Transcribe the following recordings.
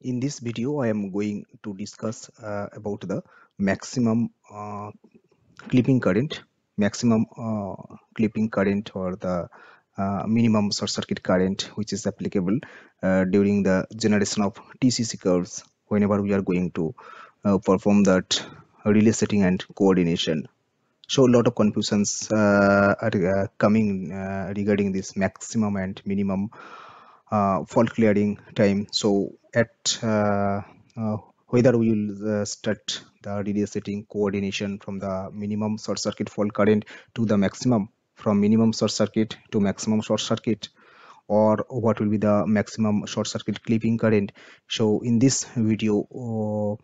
In this video, I am going to discuss uh, about the maximum uh, clipping current, maximum uh, clipping current or the uh, minimum short circuit current which is applicable uh, during the generation of TCC curves whenever we are going to uh, perform that relay setting and coordination. So a lot of confusions are coming regarding this maximum and minimum fault clearing time. So at uh, uh, whether we will start the relay setting coordination from the minimum short circuit fault current to the maximum from minimum short circuit to maximum short circuit or what will be the maximum short circuit clipping current. So in this video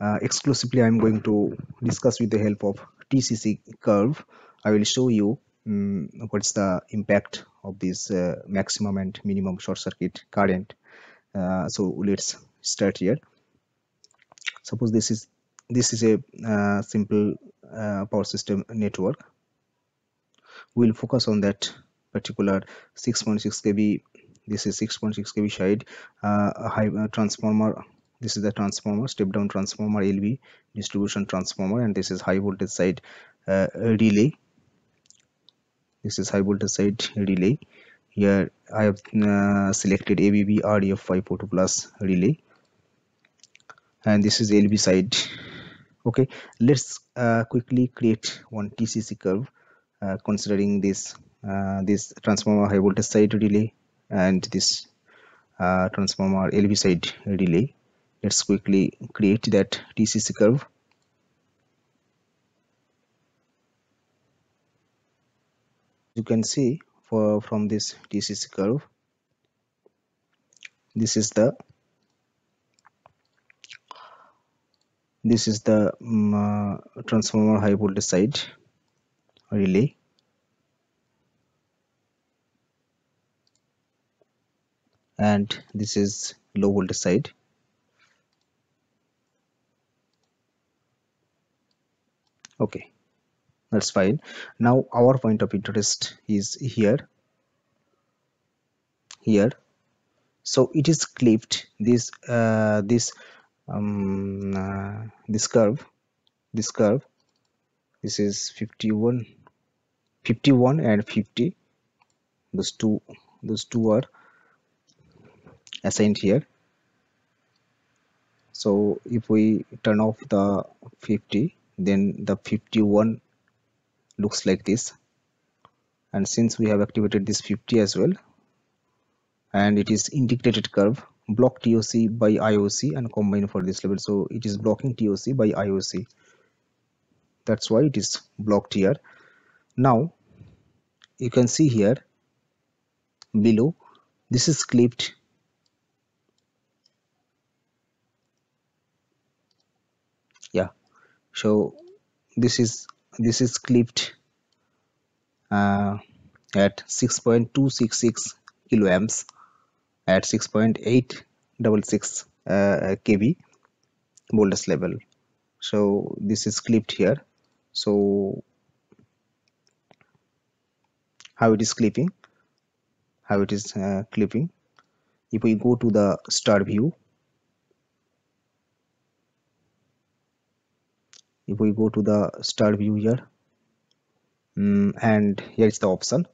uh, exclusively i'm going to discuss with the help of tcc curve. I will show you um, what's the impact of this uh, maximum and minimum short circuit current. Uh, so let's start here. Suppose this is this is a uh, simple uh, power system network. We'll focus on that particular 6.6 kV. This is 6.6 kV side uh, high uh, transformer. This is the transformer step down transformer LV distribution transformer and this is high voltage side relay this is high voltage side relay. Here I have uh, selected ABB REF 542 plus relay. And this is LV side. Okay let's uh, quickly create one TCC curve uh, considering this uh, this transformer high voltage side relay and this uh, transformer LV side relay. Let's quickly create that TCC curve you can see for from this TCC curve. This is the this is the um, uh, transformer high voltage side relay and this is low voltage side. Okay that's fine. Now our point of interest is here. Here. So it is clipped this uh, this um, uh, this curve this curve. This is 51 51 and 50 those two those two are assigned here. So if we turn off the 50 then the 51 looks like this. And since we have activated this 50 as well and it is integrated curve block TOC by IOC and combine for this level. So it is blocking TOC by IOC that's why it is blocked here. Now you can see here below this is clipped. Yeah. So this is this is clipped uh, at 6.266 kiloamps at 6.866 uh, kV voltage level. So this is clipped here. So how it is clipping? How it is uh, clipping? If we go to the star view if we go to the star view here um, and here is the option.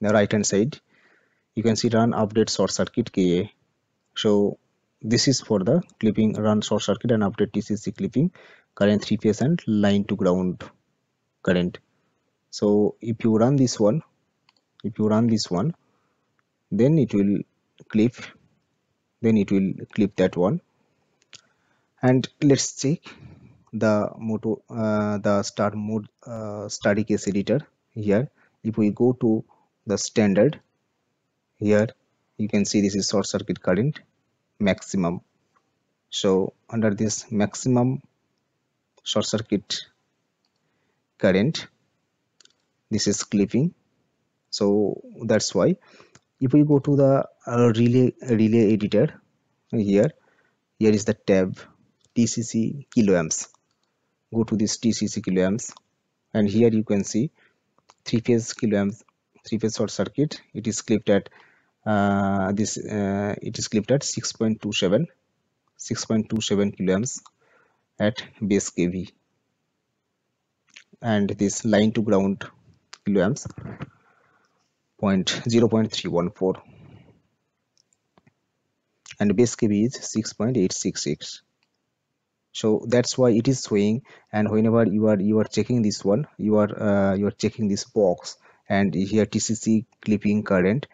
The right hand side you can see run update short circuit KA so this is for the clipping run short circuit and update TCC clipping current three phase and line to ground current. So if you run this one if you run this one then it will clip then it will clip that one. And let's check the moto uh, the star mode uh, study case editor here. If we go to the standard here you can see this is short circuit current maximum. So under this maximum short circuit current this is clipping. So that's why. If we go to the uh, relay relay editor here here is the tab tcc kiloamps go to this tcc kiloamps and here you can see three phase kiloamps three phase short circuit. It is clipped at uh, this uh, it is clipped at 6.27 6.27 kiloamps at base kV and this line to ground kiloamps point 0.314 and base kV is 6.866 so that's why it is showing and whenever you are you are checking this one you are uh, you are checking this box and here TCC clipping current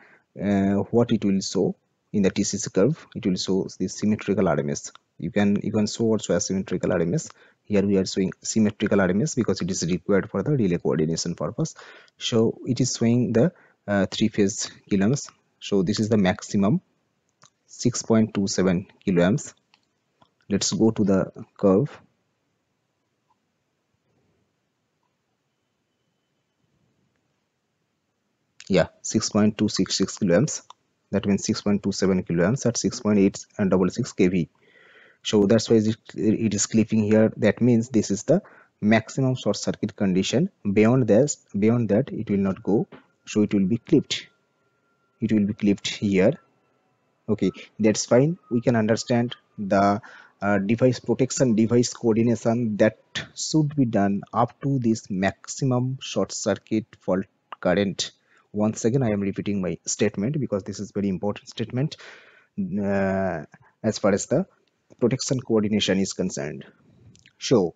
uh, what it will show in the TCC curve it will show the symmetrical RMS. You can you can show also asymmetrical RMS. Here we are showing symmetrical RMS because it is required for the relay coordination purpose. So it is showing the uh, three phase kiloamps so this is the maximum 6.27 kiloamps let's go to the curve. Yeah 6.266 kiloamps that means 6.27 kiloamps at 6.8 and 66 kV. So that's why it is clipping here. That means this is the maximum short circuit condition. Beyond this beyond that it will not go. So it will be clipped. It will be clipped here. Okay that's fine. We can understand the uh, device protection device coordination that should be done up to this maximum short circuit fault current. Once again i am repeating my statement because this is very important statement uh, as far as the protection coordination is concerned. So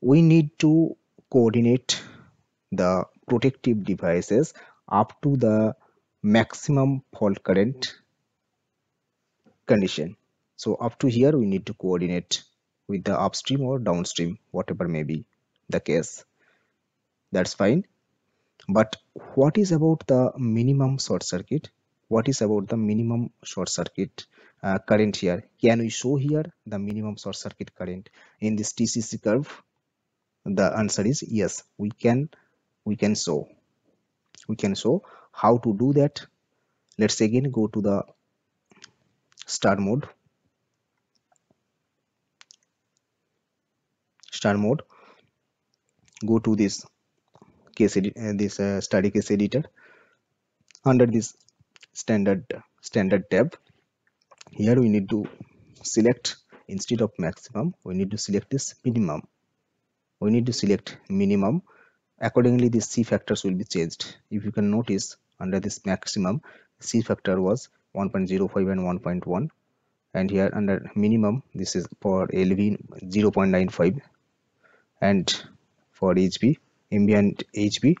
we need to coordinate the protective devices up to the maximum fault current condition so up to here we need to coordinate with the upstream or downstream whatever may be the case. That's fine. But what is about the minimum short circuit? What is about the minimum short circuit uh, current here? Can we show here the minimum short circuit current in this tcc curve? The answer is yes we can we can show. We can show how to do that. Let's again go to the star mode star mode. Go to this case edit uh, this uh, study case editor. Under this standard standard tab here we need to select instead of maximum we need to select this minimum. We need to select minimum. Accordingly the c factors will be changed. If you can notice under this maximum c factor was 1.05 and 1.1 and here under minimum this is for lv 0.95 and for hv ambient hv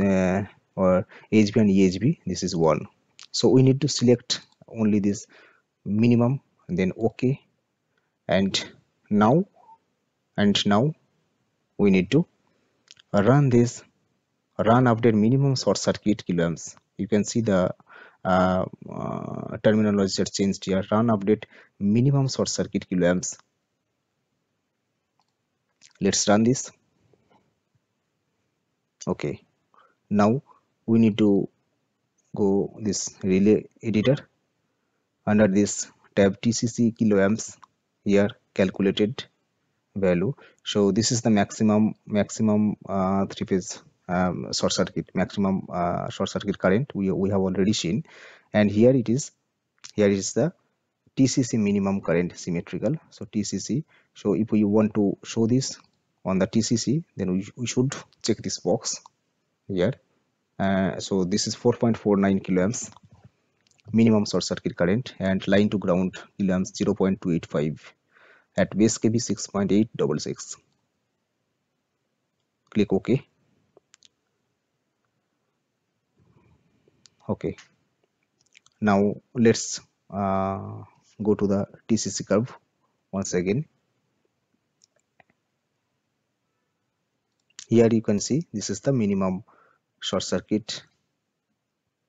uh, or hv and ehv this is 1 so we need to select only this minimum then okay and now and now we need to run this run update minimum short circuit kiloamps you can see the uh, uh, terminology that changed here. Run update minimum short circuit kiloamps let's run this. Okay. Now we need to go this relay editor. Under this tab tcc kiloamps here calculated value. So this is the maximum maximum uh, three phase um, short circuit maximum uh, short circuit current we, we have already seen. And here it is here is the tcc minimum current symmetrical. So tcc so if we want to show this on the tcc then we, we should check this box here. Uh, so this is 4.49 kiloamps minimum short circuit current and line to ground kiloamps 0.285 at base kV 6.866 click ok. Okay now let's uh, go to the TCC curve once again. Here you can see this is the minimum short circuit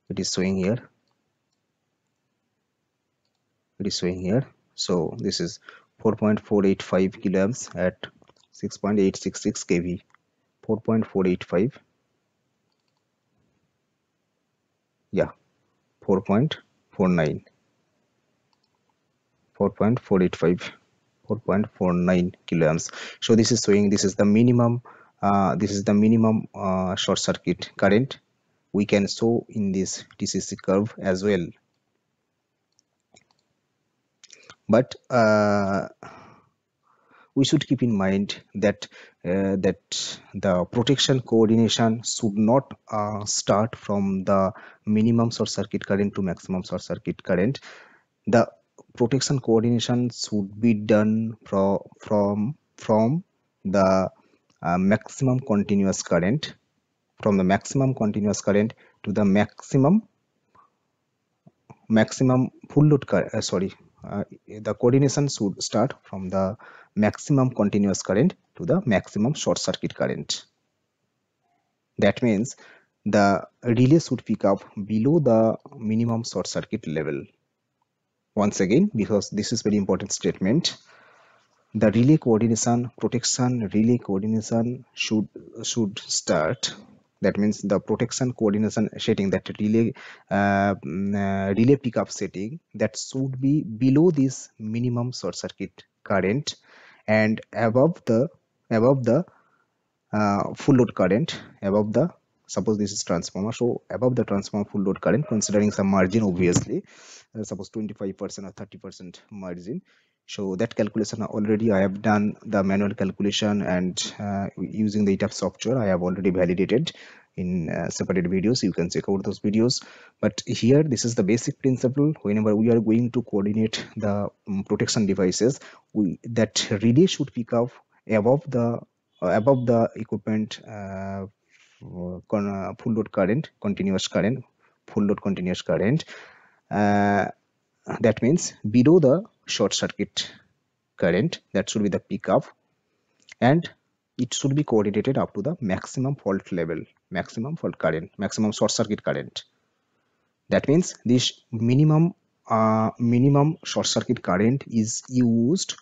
it is showing here. It is showing here. So this is 4.485 kiloamps at 6.866 kV. 4.485 yeah 4.49 4.485 4.49 kiloamps so this is showing this is the minimum uh, this is the minimum uh, short circuit current we can show in this TCC curve as well. But uh, we should keep in mind that uh, that the protection coordination should not uh, start from the minimum short circuit current to maximum short circuit current. The protection coordination should be done from from from the uh, maximum continuous current from the maximum continuous current to the maximum maximum full load current uh, sorry uh, the coordination should start from the maximum continuous current to the maximum short circuit current. That means the relay should pick up below the minimum short circuit level once again because this is very important statement. The relay coordination protection relay coordination should should start. That means the protection coordination setting that relay uh, mm, uh, relay pickup setting that should be below this minimum short circuit current and above the above the uh, full load current above the suppose this is transformer so above the transformer full load current considering some margin obviously uh, suppose 25 percent or 30 percent margin. So that calculation already i have done the manual calculation and uh, using the etap software i have already validated in uh, separate videos. You can check out those videos. But here this is the basic principle. Whenever we are going to coordinate the um, protection devices we that relay should pick up above the uh, above the equipment uh, full load current continuous current full load continuous current. Uh, that means below the short circuit current that should be the pickup and it should be coordinated up to the maximum fault level maximum fault current maximum short circuit current. That means this minimum uh, minimum short circuit current is used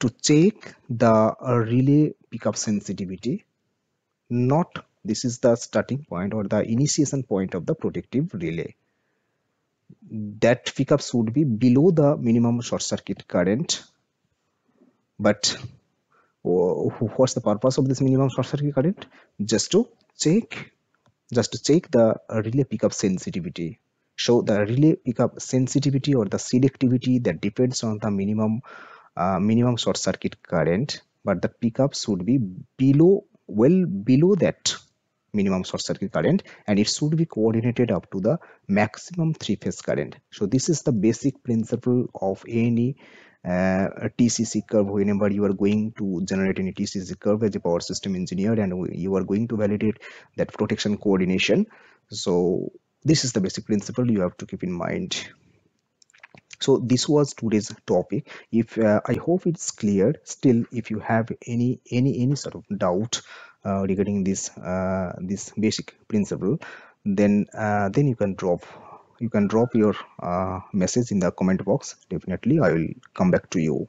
to check the relay pickup sensitivity not this is the starting point or the initiation point of the protective relay. That pickup should be below the minimum short circuit current. But what's the purpose of this minimum short circuit current? Just to check just to check the relay pickup sensitivity. So the relay pickup sensitivity or the selectivity that depends on the minimum uh, minimum short circuit current but the pickup should be below well below that minimum short circuit current and it should be coordinated up to the maximum three phase current. So this is the basic principle of any uh, TCC curve whenever you are going to generate any TCC curve as a power system engineer and you are going to validate that protection coordination. So this is the basic principle you have to keep in mind so this was today's topic. If uh, i hope it's clear. Still if you have any any any sort of doubt uh, regarding this uh, this basic principle then uh, then you can drop you can drop your uh, message in the comment box. Definitely i will come back to you